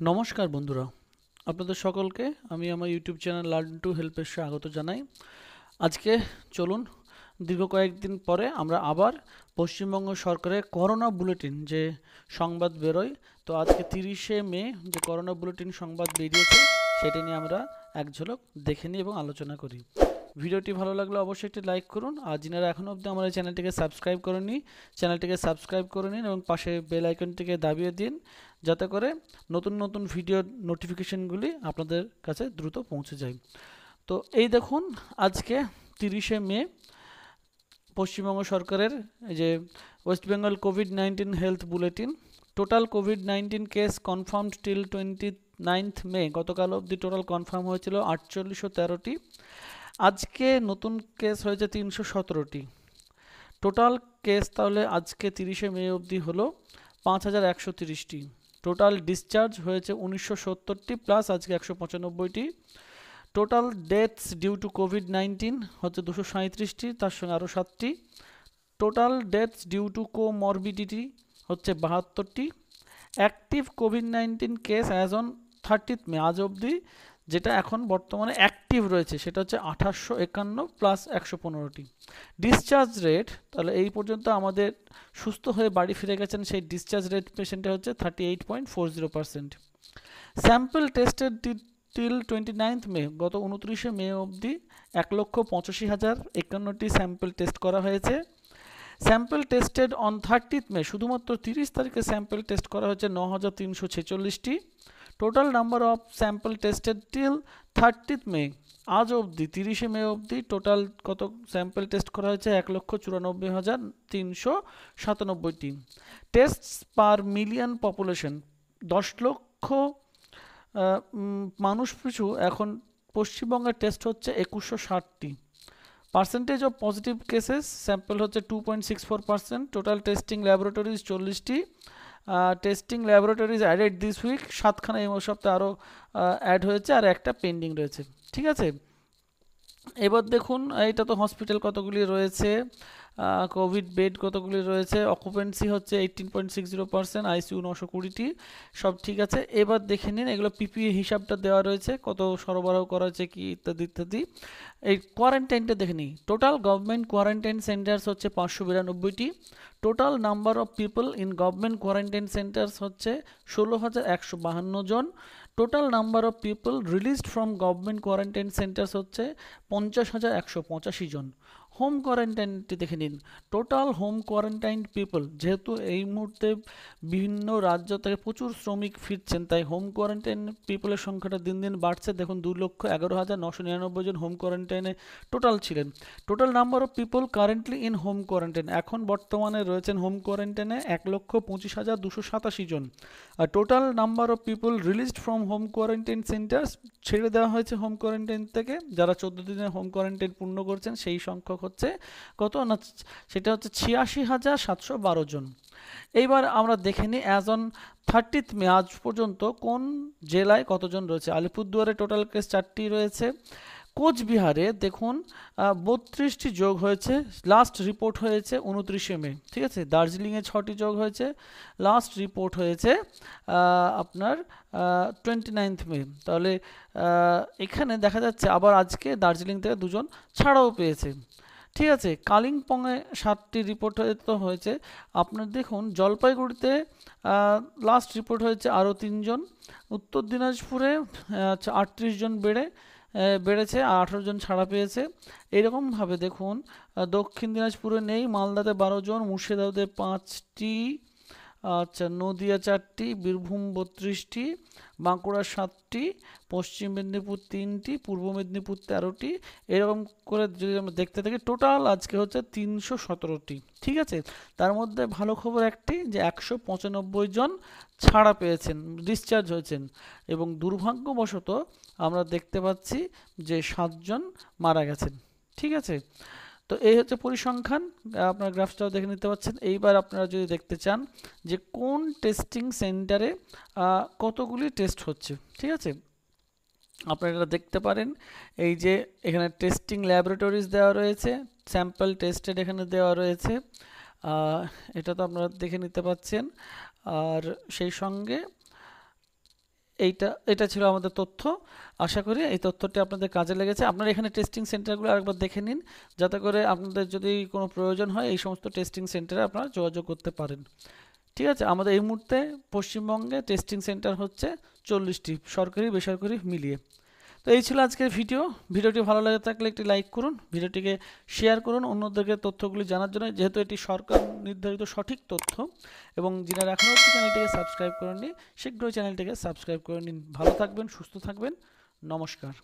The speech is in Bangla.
নমস্কার বন্ধুরা, আপনাদের সকলকে আমি আমার ইউটিউব চ্যানেল লার্ন টু হেল্পের স্বাগত জানাই। আজকে চলুন, দীর্ঘ কয়েকদিন পরে আমরা আবার পশ্চিমবঙ্গ সরকারের করোনা বুলেটিন যে সংবাদ বেরোয়, তো আজকে তিরিশে মে যে করোনা বুলেটিন সংবাদ বেরিয়েছে, সেটা নিয়ে আমরা এক ঝলক দেখে নিই এবং আলোচনা করি। ভিডিওটি ভালো লাগলে অবশ্যই একটি লাইক করুন, আর যিনারা এখনও অবধি আমার চ্যানেলটিকে সাবস্ক্রাইব করেনি চ্যানেলটিকে সাবস্ক্রাইব করে নিন এবং পাশে বেল আইকনটিকে দাবিয়ে দিন যাতে করে নতুন নতুন ভিডিওর নোটিফিকেশনগুলি আপনাদের কাছে দ্রুত পৌঁছে যায়। তো এই দেখুন, আজকে তিরিশে মে, পশ্চিমবঙ্গ সরকারের যে West Bengal covid nineteen health bulletin total covid nineteen case confirmed till twenty ninth May গতকাল অবধি টোটাল কনফার্ম হয়েছিল আটচল্লিশশো তেরোটি, আজকে নতুন কেস হয়েছে তিনশো সতেরোটি। টোটাল কেস তাহলে আজকে তিরিশে মে অবধি হলো পাঁচ হাজার একশো তিরিশটি। টোটাল ডিসচার্জ হয়েছে উনিশশো সত্তরটি প্লাস আজকে একশো পঁচানব্বইটি। Total deaths due to covid nineteen হচ্ছে দুশো সাঁত্রিশটি তার সঙ্গে আরও সাতটি। Total deaths due to comorbidity হচ্ছে বাহাত্তরটি। Active covid nineteen case as on thirtieth May আজ অবধি যেটা এখন বর্তমানে অ্যাক্টিভ রয়েছে, সেটা হচ্ছে আঠাশশো একান্ন প্লাস একশো পনেরোটি। ডিসচার্জ রেট তাহলে এই পর্যন্ত আমাদের সুস্থ হয়ে বাড়ি ফিরে গেছেন সেই ডিসচার্জ রেট পেশেন্টে হচ্ছে thirty eight point four zero percent sample tested till twenty ninth May গত উনত্রিশে মে অবধি এক লক্ষ পঁচাশি হাজার একান্নটি স্যাম্পল টেস্ট করা হয়েছে। Sample tested on thirtieth May শুধুমাত্র তিরিশ তারিখে স্যাম্পল টেস্ট করা হয়েছে ন হাজার তিনশো ছেচল্লিশটি। Total number of sample tested till thirtieth May আজ অবধি তিরিশে মে অবধি টোটাল কত স্যাম্পল টেস্ট করা হয়েছে? এক লক্ষ চুরানব্বই হাজার তিনশো সাতানব্বইটি। টেস্ট পার মিলিয়ন পপুলেশন দশ লক্ষ মানুষ পিছু এখন পশ্চিমবঙ্গের টেস্ট হচ্ছে একুশশো ষাটটি। Percentage of positive cases sample হচ্ছে two point six four percent total testing laboratories চল্লিশটি। Testing laboratories added this week সাতখানা এই সপ্তাহে আরও অ্যাড হয়েছে আর একটা পেন্ডিং রয়েছে। ঠিক আছে? এবার দেখুন এটা তো হসপিটাল কতগুলি রয়েছে? কোভিড বেড কতগুলি রয়েছে? অকুপেন্সি হচ্ছে eighteen point six zero percent ICU নশো কুড়িটি। সব ঠিক আছে। এবার দেখে নিন, এগুলো পিপিএ হিসাবটা দেওয়া রয়েছে, কত সরবরাহ করা হয়েছে কি ইত্যাদি ইত্যাদি। এই কোয়ারেন্টাইনটা দেখে নিই। টোটাল গভর্নমেন্ট কোয়ারেন্টাইন সেন্টার্স হচ্ছে পাঁচশো বিরানব্বইটি। Total number of people in government quarantine centres হচ্ছে ষোলো হাজার একশো বাহান্ন জন। Total number of people released from government quarantine centres হচ্ছে পঞ্চাশ হাজার একশো পঁচাশি জন। হোম কোয়ারেন্টাইনটি দেখে নিন। টোটাল হোম কোয়ারেন্টাইন পিপল যেহেতু এই মুহূর্তে বিভিন্ন রাজ্য থেকে প্রচুর শ্রমিক ফিরছেন, তাই হোম কোয়ারেন্টাইন পিপলের সংখ্যাটা দিন দিন বাড়ছে। দেখুন, দু লক্ষ এগারো হাজার নশো নিরানব্বই জন হোম কোয়ারেন্টাইনে টোটাল ছিলেন। Total number of people currently in home quarantine এখন বর্তমানে রয়েছেন হোম কোয়ারেন্টাইনে এক লক্ষ পঁচিশ হাজার দুশো সাতাশি জন। আর total number of people released from home quarantine centres ছেড়ে দেওয়া হয়েছে হোম কোয়ারেন্টাইন থেকে। যারা চোদ্দ দিনের হোম কোয়ারেন্টাইন পূর্ণ করছেন, সেই সংখ্যক হচ্ছে, কত? না, সেটা হচ্ছে ছিয়াশি হাজার সাতশো বারো জন। এইবার আমরা দেখে নিই অ্যাজ অন থার্টিথ মে আজ পর্যন্ত কোন জেলায় কতজন রয়েছে? আলিপুরদুয়ারে টোটাল কেস চারটি রয়েছে। কোচবিহারে দেখুন বত্রিশটি যোগ হয়েছে লাস্ট রিপোর্ট হয়েছে উনত্রিশে মে, ঠিক আছে? দার্জিলিংয়ে ছটি যোগ হয়েছে লাস্ট রিপোর্ট হয়েছে আপনার টোয়েন্টি নাইনথ মে তাহলে এখানে দেখা যাচ্ছে আবার আজকে দার্জিলিং থেকে দুজন ছাড়াও পেয়েছে। ঠিক আছে, কালিম্পংয়ে সাতটি রিপোর্ট তো হয়েছে। আপনার দেখুন, জলপাইগুড়িতে লাস্ট রিপোর্ট হয়েছে আরও তিনজন। উত্তর দিনাজপুরে আটত্রিশ জন বেড়ে বেড়েছে আর আঠারো জন ছাড়া পেয়েছে। এরকমভাবে দেখুন দক্ষিণ দিনাজপুরে নেই, মালদাতে বারো জন, মুর্শিদাবাদে পাঁচটি আচ্ছা নদিয়া চারটি, বীরভূম বত্রিশটি, বাঁকুড়া সাতটি, পশ্চিম মেদিনীপুর তিনটি, পূর্ব মেদিনীপুর তেরোটি। এরকম করে যদি আমরা দেখতে থাকি, টোটাল আজকে হচ্ছে তিনশো সতেরোটি। ঠিক আছে? তার মধ্যে ভালো খবর একটি যে একশো পঁচানব্বই জন ছাড়া পেয়েছেন ডিসচার্জ হয়েছেন। এবং দুর্ভাগ্যবশত আমরা দেখতে পাচ্ছি যে সাতজন মারা গেছেন। ঠিক আছে? তো এই হচ্ছে পরিসংখ্যান আপনার গ্রাফটাও দেখে নিতে পারছেন এইবার আপনারা যদি দেখতে চান যে কোন টেস্টিং সেন্টারে কতগুলি টেস্ট হচ্ছে, ঠিক আছে? আপনারা এটা দেখতে পারেন, এই যে এখানে টেস্টিং ল্যাবরেটরিজ দেওয়া রয়েছে, স্যাম্পল টেস্টেড এখানে দেওয়া রয়েছে এটা তো আপনারা দেখে নিতে পাচ্ছেন। আর সেই সঙ্গে এইটা, এটা ছিল আমাদের তথ্য। আশা করি এই তথ্যটি আপনাদের কাজে লেগেছে। আপনারা এখানে টেস্টিং সেন্টারগুলো আরেকবার দেখে নিন, যাতে করে আপনাদের যদি কোনো প্রয়োজন হয়, এই সমস্ত টেস্টিং সেন্টারে আপনারা যোগাযোগ করতে পারেন। ঠিক আছে, আমাদের এই মুহূর্তে পশ্চিমবঙ্গে টেস্টিং সেন্টার হচ্ছে চল্লিশটি সরকারি বেসরকারি মিলিয়ে। তো এই ছিল আজকের ভিডিও। ভিডিওটি ভালো লাগে থাকলে একটি লাইক করুন, ভিডিওটিকে শেয়ার করুন, অন্যদেরকে তথ্যগুলি জানার জন্য। যেহেতু এটি সরকার নির্ধারিত সঠিক তথ্য এবং যিনারা এখনও অব্দি চ্যানেলটিকে সাবস্ক্রাইব করেননি, শীঘ্রই চ্যানেলটিকে সাবস্ক্রাইব করে নিন। ভালো থাকবেন, সুস্থ থাকবেন। নমস্কার।